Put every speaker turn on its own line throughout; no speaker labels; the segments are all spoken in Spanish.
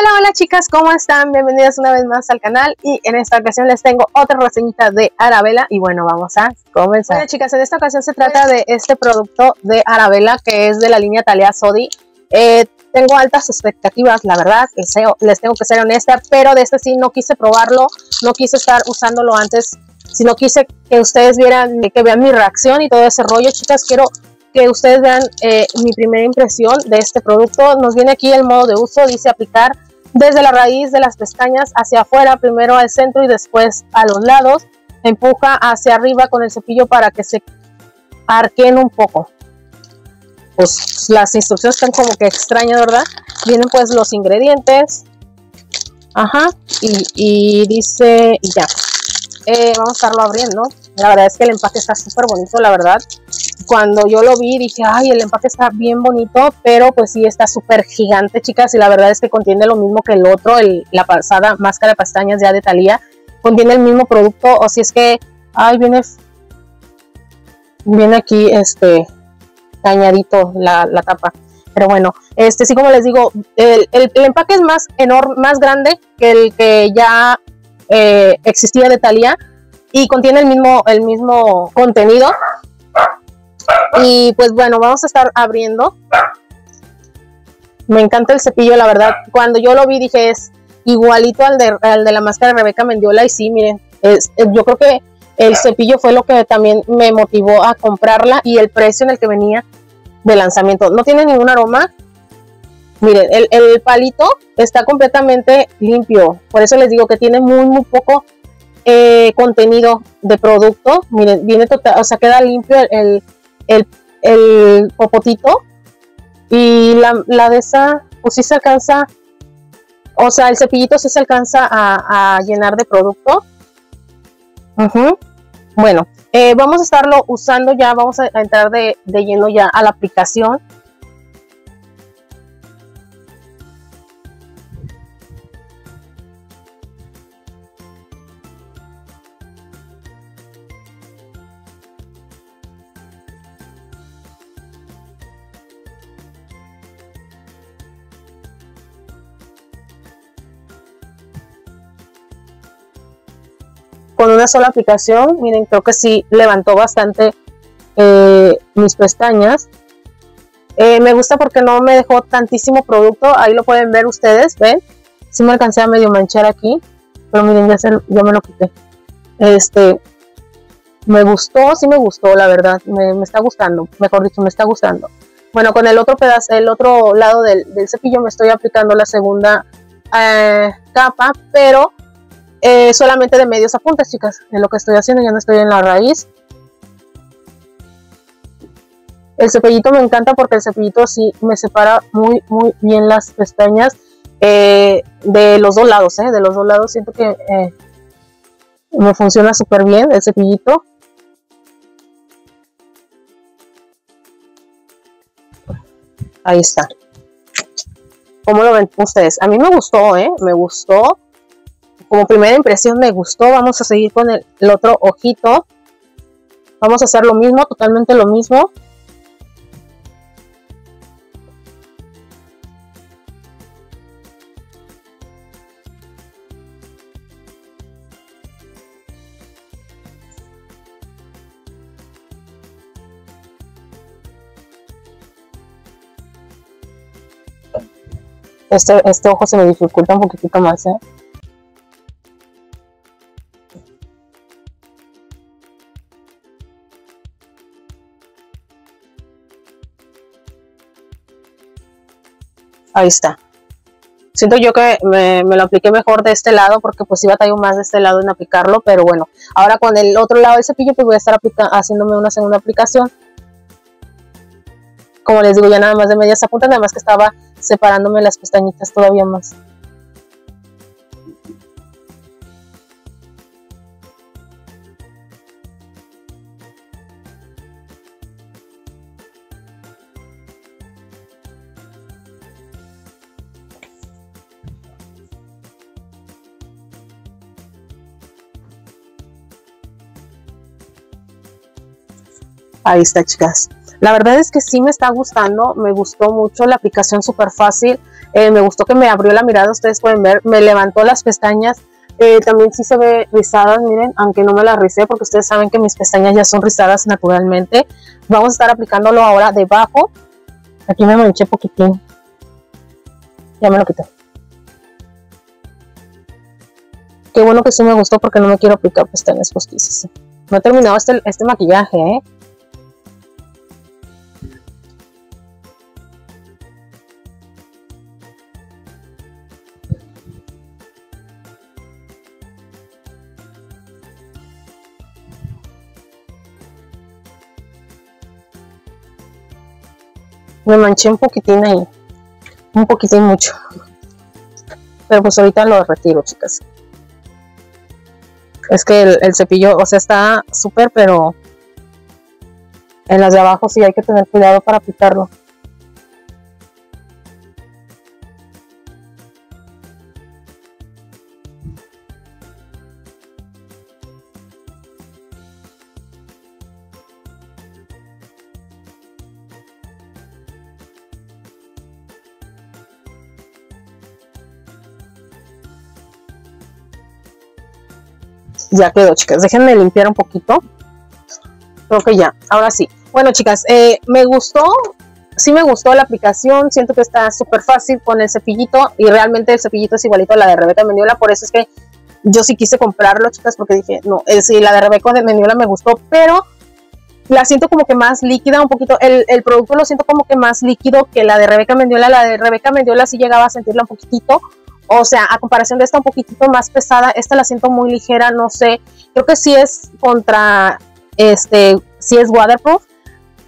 Hola, hola chicas, ¿cómo están? Bienvenidas una vez más al canal y en esta ocasión les tengo otra reseñita de Arabella y bueno, vamos a comenzar. Bueno chicas, en esta ocasión se trata de este producto de Arabella que es de la línea Talia Sodi. Eh, tengo altas expectativas, la verdad, les tengo que ser honesta, pero de este sí no quise probarlo, no quise estar usándolo antes, sino quise que ustedes vieran, que vean mi reacción y todo ese rollo. Chicas, quiero que ustedes vean eh, mi primera impresión de este producto. Nos viene aquí el modo de uso, dice aplicar desde la raíz de las pestañas hacia afuera, primero al centro y después a los lados. Empuja hacia arriba con el cepillo para que se arquen un poco. Pues las instrucciones están como que extrañas, ¿verdad? Vienen pues los ingredientes. Ajá. Y, y dice, y ya. Eh, vamos a estarlo abriendo. La verdad es que el empaque está súper bonito, la verdad cuando yo lo vi dije, ay, el empaque está bien bonito, pero pues sí está súper gigante, chicas, y la verdad es que contiene lo mismo que el otro, el, la pasada máscara de pestañas ya de Thalía, contiene el mismo producto, o si es que, ay, viene, viene aquí, este, dañadito la, tapa. Pero bueno, este sí como les digo, el, empaque es más enorme, más grande que el que ya eh, existía de Thalía y contiene el mismo, el mismo contenido, y pues bueno, vamos a estar abriendo. Me encanta el cepillo, la verdad. Cuando yo lo vi dije es igualito al de, de la máscara de Rebeca Mendiola y sí, miren, es, yo creo que el cepillo fue lo que también me motivó a comprarla y el precio en el que venía de lanzamiento. No tiene ningún aroma. Miren, el, palito está completamente limpio. Por eso les digo que tiene muy, muy poco eh, contenido de producto. Miren, viene total, o sea, queda limpio el, el, popotito y la, de esa, pues sí se alcanza, o sea, el cepillito sí se alcanza a, llenar de producto. Bueno, eh, vamos a estarlo usando ya, vamos a, entrar de, de lleno ya a la aplicación. Con una sola aplicación, miren, creo que sí levantó bastante eh, mis pestañas. Eh, me gusta porque no me dejó tantísimo producto, ahí lo pueden ver ustedes, ¿ven? Sí me alcancé a medio manchar aquí, pero miren, ya, se, me lo quité. Este, me gustó, sí me gustó, la verdad, me, está gustando, mejor dicho, me está gustando. Bueno, con el otro pedazo, el otro lado del, cepillo me estoy aplicando la segunda eh, capa, pero eh, solamente de medios apuntes, chicas. En lo que estoy haciendo, ya no estoy en la raíz. El cepillito me encanta porque el cepillito sí me separa muy, muy bien las pestañas eh, de los dos lados, eh, De los dos lados siento que me funciona súper bien el cepillito. Ahí está. ¿Cómo lo ven ustedes? A mí me gustó, ¿eh? Me gustó como primera impresión me gustó. Vamos a seguir con el, otro ojito. Vamos a hacer lo mismo, totalmente lo mismo. Este, este ojo se me dificulta un poquitito más, ¿eh? Ahí está. Siento yo que me, lo apliqué mejor de este lado porque pues iba a tallar más de este lado en aplicarlo, pero bueno, ahora con el otro lado del cepillo pues voy a estar haciéndome una segunda aplicación. Como les digo, ya nada más de medias puntas, nada más que estaba separándome las pestañitas todavía más. Ahí está, chicas. La verdad es que sí me está gustando, me gustó mucho la aplicación súper fácil, eh, me gustó que me abrió la mirada, ustedes pueden ver, me levantó las pestañas, eh, también sí se ve rizadas, miren, aunque no me las ricé porque ustedes saben que mis pestañas ya son rizadas naturalmente. Vamos a estar aplicándolo ahora debajo. Aquí me manché poquitín. Ya me lo quité. Qué bueno que sí me gustó porque no me quiero aplicar pestañas postizas. No he terminado este, este maquillaje, ¿eh? Me manché un poquitín ahí. Un poquitín mucho. Pero pues ahorita lo retiro, chicas. Es que el, cepillo, o sea, está súper, pero en las de abajo sí hay que tener cuidado para aplicarlo. Ya quedó, chicas. Déjenme limpiar un poquito. Creo que ya, ahora sí. Bueno, chicas, eh, me gustó, sí me gustó la aplicación. Siento que está súper fácil con el cepillito y realmente el cepillito es igualito a la de Rebeca Mendiola. Por eso es que yo sí quise comprarlo, chicas, porque dije, no, eh, sí, la de Rebeca Mendiola me gustó, pero la siento como que más líquida, un poquito, el, el, producto lo siento como que más líquido que la de Rebeca Mendiola, la de Rebeca Mendiola sí llegaba a sentirla un poquitito, o sea, a comparación de esta un poquitito más pesada, esta la siento muy ligera, no sé, creo que sí es contra, este, sí es waterproof,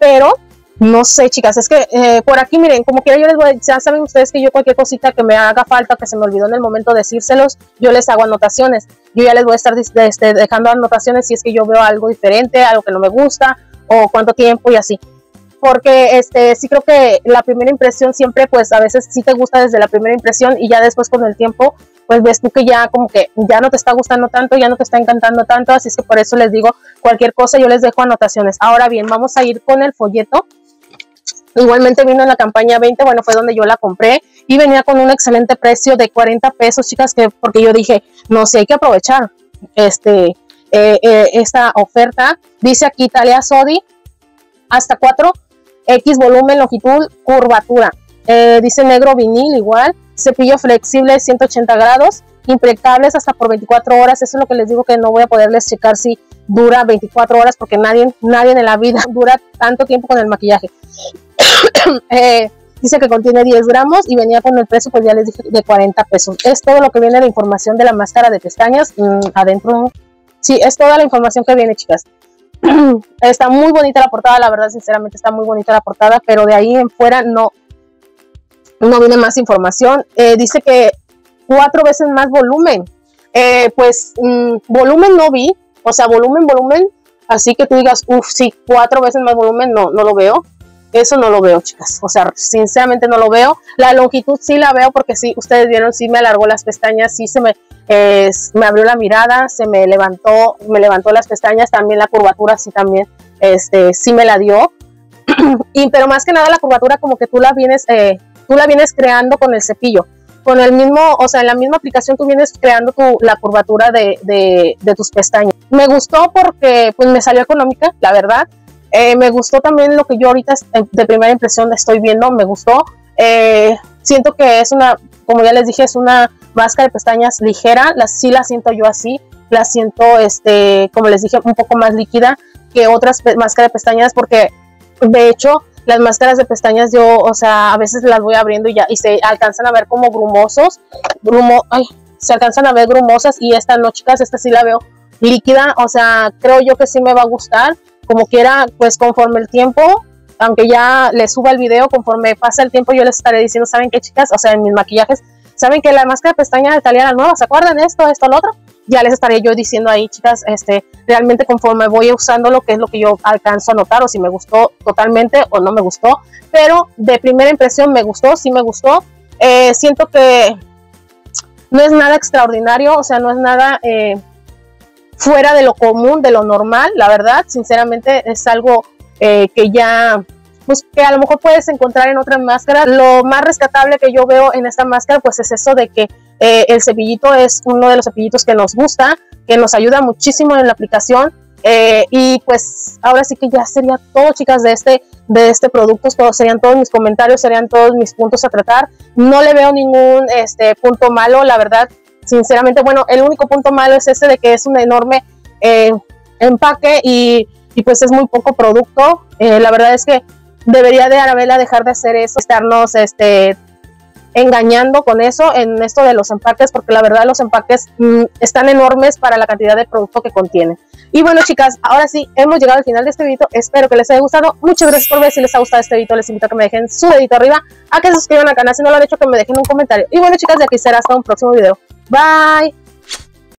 pero no sé, chicas, es que eh, por aquí, miren, como quiera yo les voy, ya saben ustedes que yo cualquier cosita que me haga falta, que se me olvidó en el momento de decírselos, yo les hago anotaciones. Yo ya les voy a estar este, dejando anotaciones si es que yo veo algo diferente, algo que no me gusta, o cuánto tiempo y así porque este sí creo que la primera impresión siempre pues a veces sí te gusta desde la primera impresión y ya después con el tiempo pues ves tú que ya como que ya no te está gustando tanto, ya no te está encantando tanto, así es que por eso les digo cualquier cosa yo les dejo anotaciones. Ahora bien, vamos a ir con el folleto. Igualmente vino en la campaña 20, bueno, fue donde yo la compré y venía con un excelente precio de 40 pesos, chicas, que porque yo dije, no sé, hay que aprovechar este eh, eh, esta oferta. Dice aquí Italia Sodi, hasta 4 X volumen, longitud, curvatura. Eh, dice negro vinil igual, cepillo flexible 180 grados, impecables hasta por 24 horas. Eso es lo que les digo que no voy a poderles checar si dura 24 horas porque nadie, nadie en la vida dura tanto tiempo con el maquillaje. Eh, dice que contiene 10 gramos y venía con el precio, pues ya les dije, de 40 pesos. Es todo lo que viene de información de la máscara de pestañas. Mm, adentro, sí, es toda la información que viene, chicas. está muy bonita la portada, la verdad, sinceramente está muy bonita la portada, pero de ahí en fuera no, no viene más información. Eh, dice que cuatro veces más volumen. Eh, pues mm, volumen no vi, o sea, volumen, volumen, así que tú digas, uff, sí, cuatro veces más volumen, no, no lo veo. Eso no lo veo, chicas. O sea, sinceramente no lo veo. La longitud sí la veo porque sí, ustedes vieron, sí me alargó las pestañas, sí se me, me abrió la mirada, se me levantó, me levantó las pestañas, también la curvatura sí también, este, sí me la dio. y, pero más que nada la curvatura como que tú la vienes, eh, tú la vienes creando con el cepillo. Con el mismo, o sea, en la misma aplicación tú vienes creando tu, la curvatura de, de, tus pestañas. Me gustó porque pues me salió económica, la verdad eh, me gustó también lo que yo ahorita de primera impresión estoy viendo, me gustó. Eh, siento que es una, como ya les dije, es una máscara de pestañas ligera, la, sí la siento yo así, la siento, este, como les dije, un poco más líquida que otras máscaras de pestañas porque de hecho las máscaras de pestañas yo, o sea, a veces las voy abriendo y ya, y se alcanzan a ver como grumosos, grumo, ay, se alcanzan a ver grumosas y esta no, chicas, esta sí la veo líquida, o sea, creo yo que sí me va a gustar como quiera, pues conforme el tiempo, aunque ya les suba el video, conforme pasa el tiempo, yo les estaré diciendo, ¿saben qué, chicas? O sea, en mis maquillajes, ¿saben que la máscara de pestaña italiana nueva, ¿se acuerdan esto, esto, lo otro? Ya les estaré yo diciendo ahí, chicas, este, realmente conforme voy usando lo que es lo que yo alcanzo a notar, o si me gustó totalmente o no me gustó, pero de primera impresión me gustó, sí me gustó. Eh, siento que no es nada extraordinario, o sea, no es nada eh, fuera de lo común, de lo normal, la verdad, sinceramente es algo eh, que ya pues que a lo mejor puedes encontrar en otras máscaras. Lo más rescatable que yo veo en esta máscara pues es eso de que eh, el cepillito es uno de los cepillitos que nos gusta, que nos ayuda muchísimo en la aplicación. Eh, y pues ahora sí que ya sería todo, chicas, de este, de este producto. Todos, serían todos mis comentarios, serían todos mis puntos a tratar. No le veo ningún este, punto malo, la verdad. Sinceramente, bueno, el único punto malo es ese de que es un enorme eh, empaque y, y, pues es muy poco producto. la verdad es que debería de Arabella dejar de hacer eso, estarnos este, engañando con eso en esto de los empaques, porque la verdad los empaques mm, están enormes para la cantidad de producto que contiene. Y bueno, chicas, ahora sí, hemos llegado al final de este video. Espero que les haya gustado. Muchas gracias por ver. Si les ha gustado este video, les invito a que me dejen su dedito arriba, a que se suscriban al canal si no lo han hecho, que me dejen un comentario. Y bueno, chicas, de aquí será hasta un próximo video. Bye.